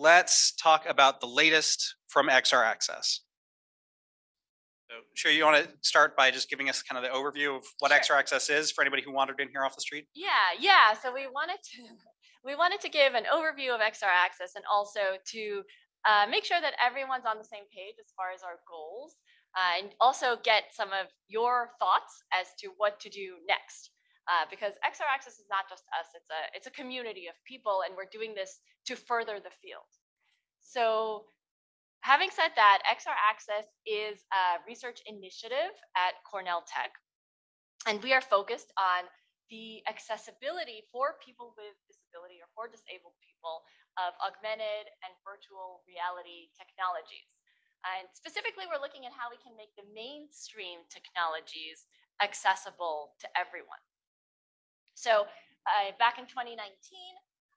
let's talk about the latest from XR Access. So Shiri, you want to start by just giving us kind of the overview of what Sure. XR Access is for anybody who wandered in here off the street? Yeah, yeah. So we wanted to we wanted to give an overview of XR Access and also to uh, make sure that everyone's on the same page as far as our goals, uh, and also get some of your thoughts as to what to do next. Uh, because XR Access is not just us; it's a it's a community of people, and we're doing this to further the field. So Having said that, XR Access is a research initiative at Cornell Tech, and we are focused on the accessibility for people with disability or for disabled people of augmented and virtual reality technologies. And specifically, we're looking at how we can make the mainstream technologies accessible to everyone. So uh, back in 2019,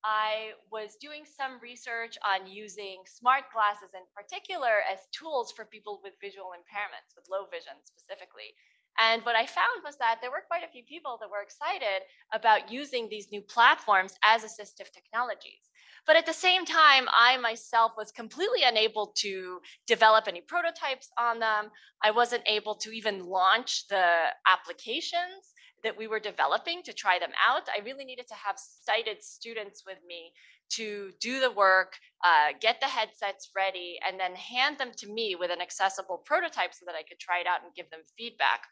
I was doing some research on using smart glasses in particular as tools for people with visual impairments, with low vision specifically. And what I found was that there were quite a few people that were excited about using these new platforms as assistive technologies. But at the same time, I myself was completely unable to develop any prototypes on them. I wasn't able to even launch the applications that we were developing to try them out. I really needed to have sighted students with me to do the work, uh, get the headsets ready, and then hand them to me with an accessible prototype so that I could try it out and give them feedback.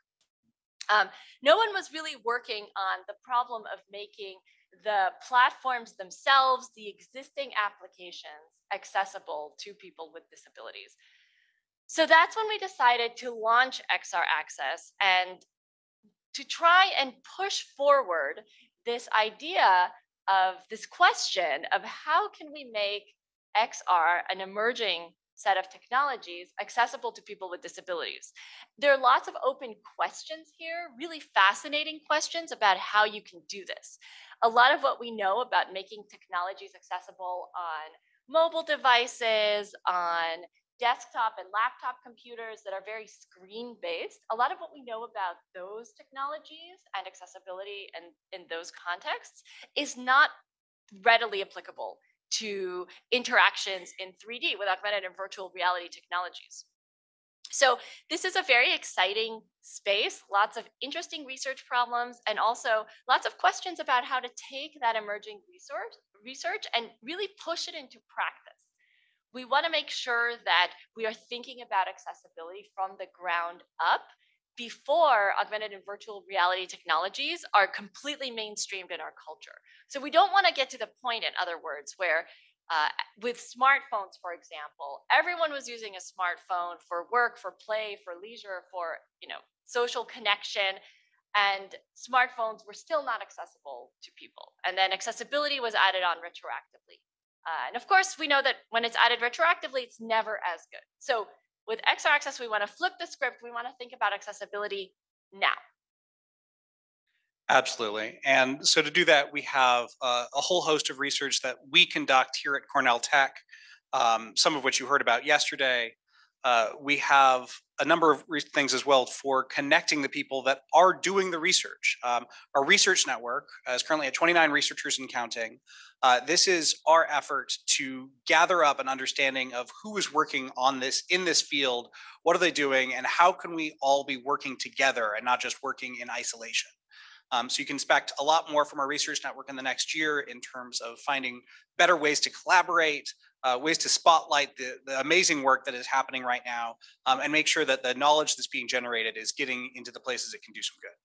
Um, no one was really working on the problem of making the platforms themselves, the existing applications, accessible to people with disabilities. So that's when we decided to launch XR Access and to try and push forward this idea of this question of how can we make XR an emerging set of technologies accessible to people with disabilities. There are lots of open questions here, really fascinating questions about how you can do this. A lot of what we know about making technologies accessible on mobile devices, on desktop and laptop computers that are very screen based, a lot of what we know about those technologies and accessibility and in those contexts is not readily applicable to interactions in 3D with augmented and virtual reality technologies. So this is a very exciting space, lots of interesting research problems, and also lots of questions about how to take that emerging research, research and really push it into practice we want to make sure that we are thinking about accessibility from the ground up before augmented and virtual reality technologies are completely mainstreamed in our culture. So we don't want to get to the point, in other words, where uh, with smartphones, for example, everyone was using a smartphone for work, for play, for leisure, for you know social connection, and smartphones were still not accessible to people. And then accessibility was added on retroactively. Uh, and of course, we know that when it's added retroactively, it's never as good. So with XR Access, we want to flip the script. We want to think about accessibility now. Absolutely. And so to do that, we have uh, a whole host of research that we conduct here at Cornell Tech, um, some of which you heard about yesterday. Uh, we have a number of things as well for connecting the people that are doing the research. Um, our research network is currently at 29 researchers and counting. Uh, this is our effort to gather up an understanding of who is working on this in this field, what are they doing, and how can we all be working together and not just working in isolation. Um, so you can expect a lot more from our research network in the next year in terms of finding better ways to collaborate, uh, ways to spotlight the, the amazing work that is happening right now, um, and make sure that the knowledge that's being generated is getting into the places it can do some good.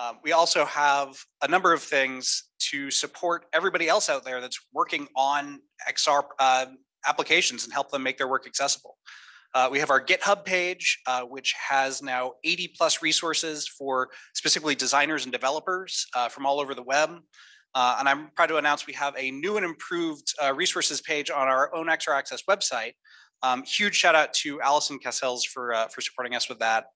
Um, we also have a number of things to support everybody else out there that's working on XR uh, applications and help them make their work accessible. Uh, we have our GitHub page, uh, which has now 80 plus resources for specifically designers and developers uh, from all over the web. Uh, and I'm proud to announce we have a new and improved uh, resources page on our own XR Access website. Um, huge shout out to Allison Cassels for, uh, for supporting us with that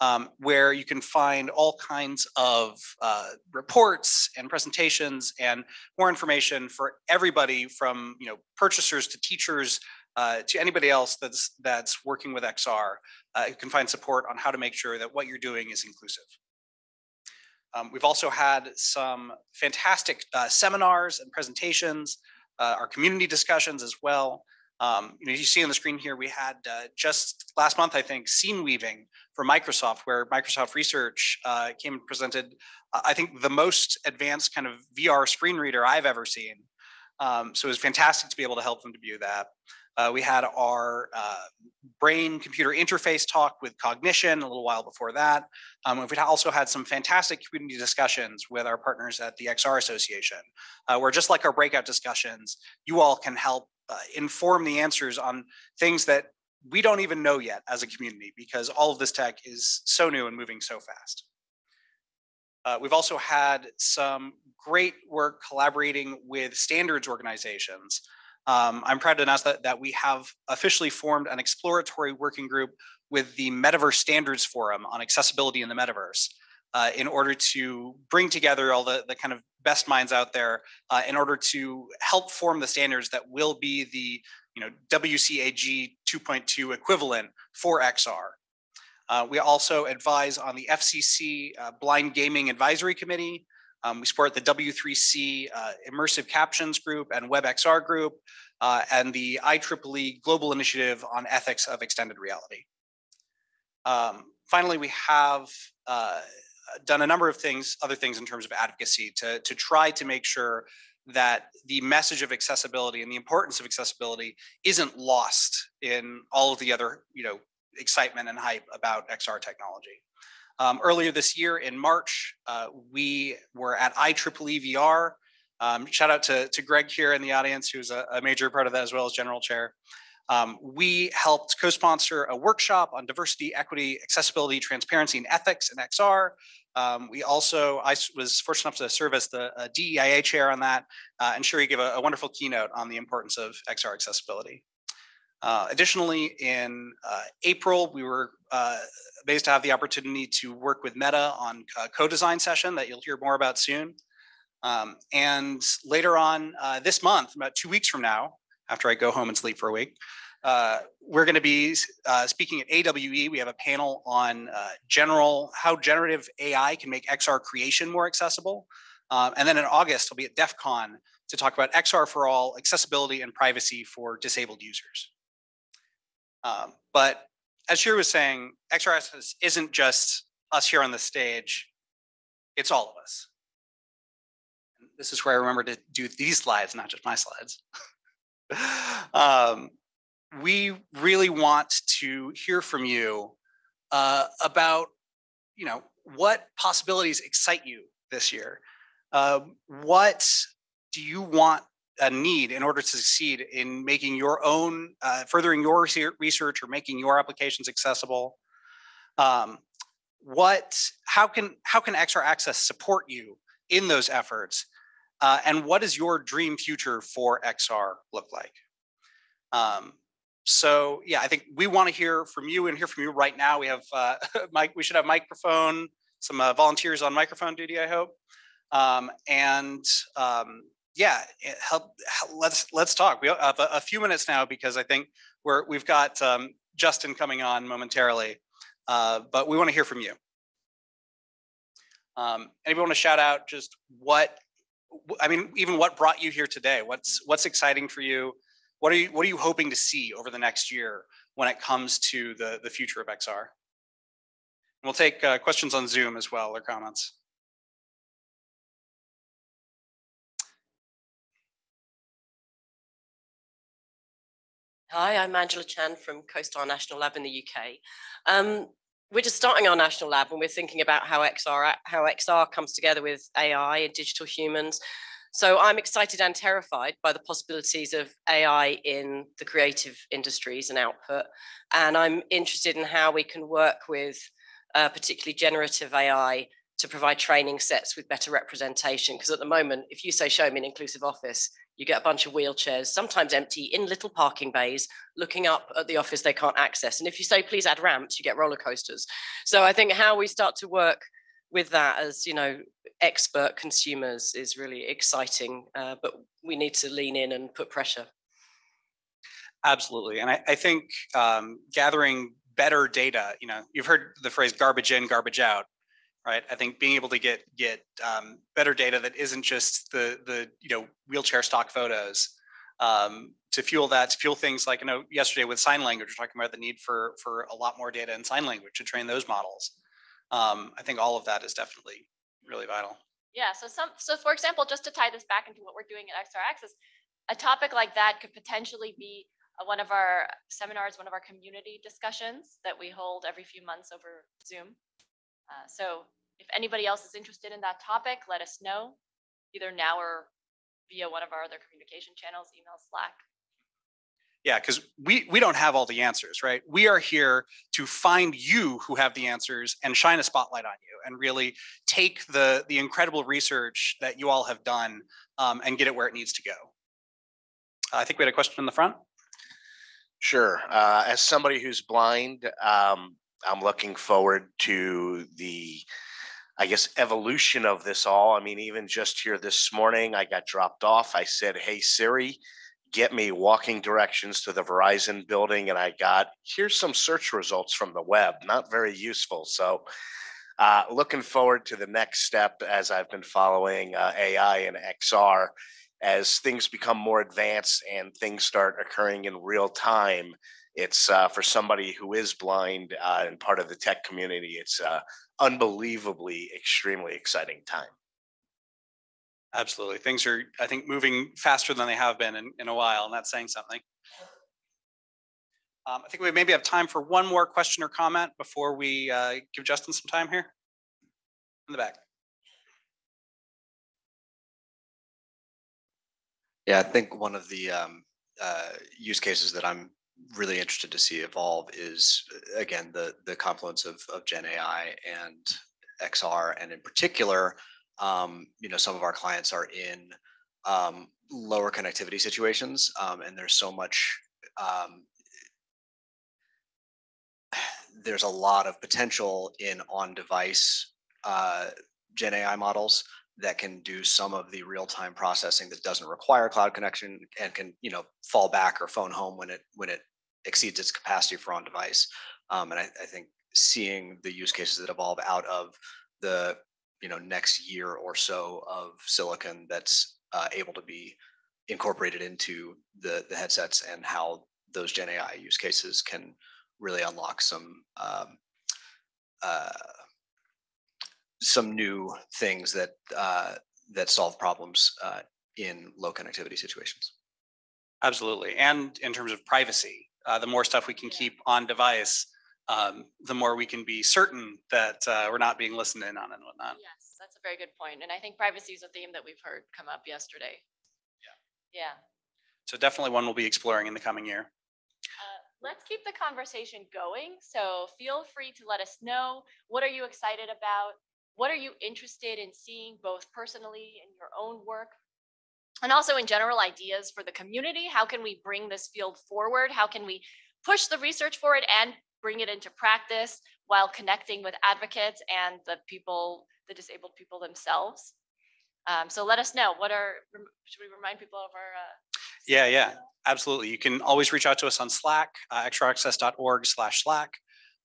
um, where you can find all kinds of uh, reports and presentations and more information for everybody from you know purchasers to teachers uh, to anybody else that's that's working with XR. Uh, you can find support on how to make sure that what you're doing is inclusive. Um, we've also had some fantastic uh, seminars and presentations uh, our community discussions as well. Um, you know, you see on the screen here, we had uh, just last month, I think, scene weaving for Microsoft, where Microsoft Research uh, came and presented, uh, I think, the most advanced kind of VR screen reader I've ever seen. Um, so it was fantastic to be able to help them to view that. Uh, we had our uh, brain computer interface talk with Cognixion a little while before that. Um, we've also had some fantastic community discussions with our partners at the XR Association, uh, where just like our breakout discussions, you all can help uh, inform the answers on things that we don't even know yet as a community because all of this tech is so new and moving so fast. Uh, we've also had some great work collaborating with standards organizations. Um, I'm proud to announce that, that we have officially formed an exploratory working group with the Metaverse Standards Forum on accessibility in the metaverse uh, in order to bring together all the, the kind of best minds out there uh, in order to help form the standards that will be the you know, WCAG 2.2 equivalent for XR. Uh, we also advise on the FCC uh, Blind Gaming Advisory Committee. Um, we support the W3C uh, Immersive Captions Group and WebXR Group, uh, and the IEEE Global Initiative on Ethics of Extended Reality. Um, finally, we have uh, done a number of things, other things in terms of advocacy to, to try to make sure that the message of accessibility and the importance of accessibility isn't lost in all of the other, you know, excitement and hype about XR technology. Um, earlier this year in March, uh, we were at IEEE VR. Um, shout out to, to Greg here in the audience, who's a, a major part of that as well as general chair. Um, we helped co-sponsor a workshop on diversity, equity, accessibility, transparency, and ethics in XR. Um, we also, I was fortunate enough to serve as the uh, DEIA chair on that, uh, and Shiri gave a, a, wonderful keynote on the importance of XR accessibility. Uh, additionally, in uh, April, we were uh, amazed to have the opportunity to work with Meta on a co-design session that you'll hear more about soon. Um, and later on uh, this month, about two weeks from now, after I go home and sleep for a week, uh, we're going to be uh, speaking at AWE. We have a panel on general how generative AI can make XR creation more accessible. Um, and then in August, I'll be at DEF CON to talk about XR for all, accessibility and privacy for disabled users. Um, but as Shiri was saying, XR isn't just us here on the stage, it's all of us. And this is where I remember to do these slides, not just my slides. um, we really want to hear from you uh, about, you know, what possibilities excite you this year. Uh, what do you want a need in order to succeed in making your own, uh, furthering your research or making your applications accessible? Um, what, how can, how can XR Access support you in those efforts? Uh, and what does your dream future for XR look like? Um, so yeah, I think we want to hear from you and hear from you right now. We have uh, Mike. We should have microphone, some uh, volunteers on microphone duty. I hope. Um, and um, yeah, help, help, Let's let's talk. We have a, a, few minutes now because I think we're we've got um, Justin coming on momentarily, uh, but we want to hear from you. Um, anybody want to shout out just what? I mean, even what brought you here today? What's what's exciting for you? What are you What are you hoping to see over the next year when it comes to the the future of XR? And we'll take uh, questions on Zoom as well or comments. Hi, I'm Angela Chan from CoStar National Lab in the UK. Um, we're just starting our national lab and we're thinking about how XR how XR comes together with AI and digital humans so I'm excited and terrified by the possibilities of AI in the creative industries and output. And I'm interested in how we can work with uh, particularly generative AI to provide training sets with better representation. Because at the moment, if you say show me an inclusive office, you get a bunch of wheelchairs, sometimes empty in little parking bays, looking up at the office they can't access. And if you say, please add ramps, you get roller coasters. So I think how we start to work with that as you know expert consumers is really exciting uh, but we need to lean in and put pressure absolutely and i, I think um, gathering better data you know you've heard the phrase garbage in garbage out right i think being able to get get um, better data that isn't just the the you know wheelchair stock photos um, to fuel that, to fuel things like, you know, yesterday with sign language, we're talking about the need for, for a lot more data in sign language to train those models. Um, I think all of that is definitely really vital. Yeah, so some, so for example, just to tie this back into what we're doing at XR Access, a topic like that could potentially be uh, one of our seminars, one of our community discussions that we hold every few months over Zoom. Uh, so if anybody else is interested in that topic, let us know, either now or via one of our other communication channels, email, Slack. Yeah, because we, we don't have all the answers, right? We are here to find you who have the answers and shine a spotlight on you and really take the, the incredible research that you all have done um, and get it where it needs to go. I think we had a question in the front. Sure. Uh, as somebody who's blind, um, I'm looking forward to the, I guess, evolution of this all. I mean, even just here this morning, I got dropped off. I said, Hey Siri, get me walking directions to the Verizon building. And I got, here's some search results from the web, not very useful. So uh, looking forward to the next step as I've been following uh, AI and XR as things become more advanced and things start occurring in real time, it's uh, for somebody who is blind uh, and part of the tech community, it's uh, unbelievably extremely exciting time. Absolutely. Things are, I think, moving faster than they have been in, in a while, and that's saying something. Um, I think we maybe have time for one more question or comment before we uh, give Justin some time here. In the back. Yeah, I think one of the um, uh, use cases that I'm really interested to see evolve is uh, again the the confluence of of Gen AI and XR, and in particular, um, you know, some of our clients are in um, lower connectivity situations, um, and there's so much. Um, there's a lot of potential in on-device uh, Gen AI models that can do some of the real-time processing that doesn't require cloud connection and can you know fall back or phone home when it when it exceeds its capacity for on device um, and I, I think seeing the use cases that evolve out of the you know next year or so of silicon that's uh, able to be incorporated into the the headsets and how those gen ai use cases can really unlock some um, uh, some new things that uh, that solve problems uh, in low connectivity situations. Absolutely. And in terms of privacy, uh, the more stuff we can keep on device, um, the more we can be certain that uh, we're not being listened in on and whatnot. Yes, that's a very good. And I think privacy is a theme that we've heard come up yesterday. Yeah. Yeah. So definitely one we'll be exploring in the coming year. Uh, Let's keep the conversation going. So feel free to let us know. What are you excited about? What are you interested in seeing both personally in your own work? And also in general ideas for the community. How can we bring this field forward? How can we push the research forward and bring it into practice while connecting with advocates and the people, the disabled people themselves? Um, so let us know. What are, should we remind people of our? Uh, Yeah, yeah, absolutely. You can always reach out to us on Slack, uh, xraccess.org slash Slack.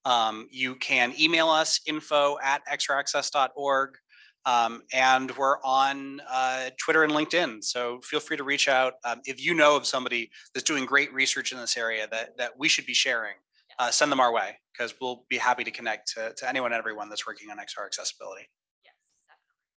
Um, you can email us info at xraccess.org. Um, and we're on uh, Twitter and LinkedIn. So feel free to reach out. Um, if you know of somebody that's doing great research in this area that, that we should be sharing, uh, send them our way because we'll be happy to connect to, to anyone and everyone that's working on XR accessibility.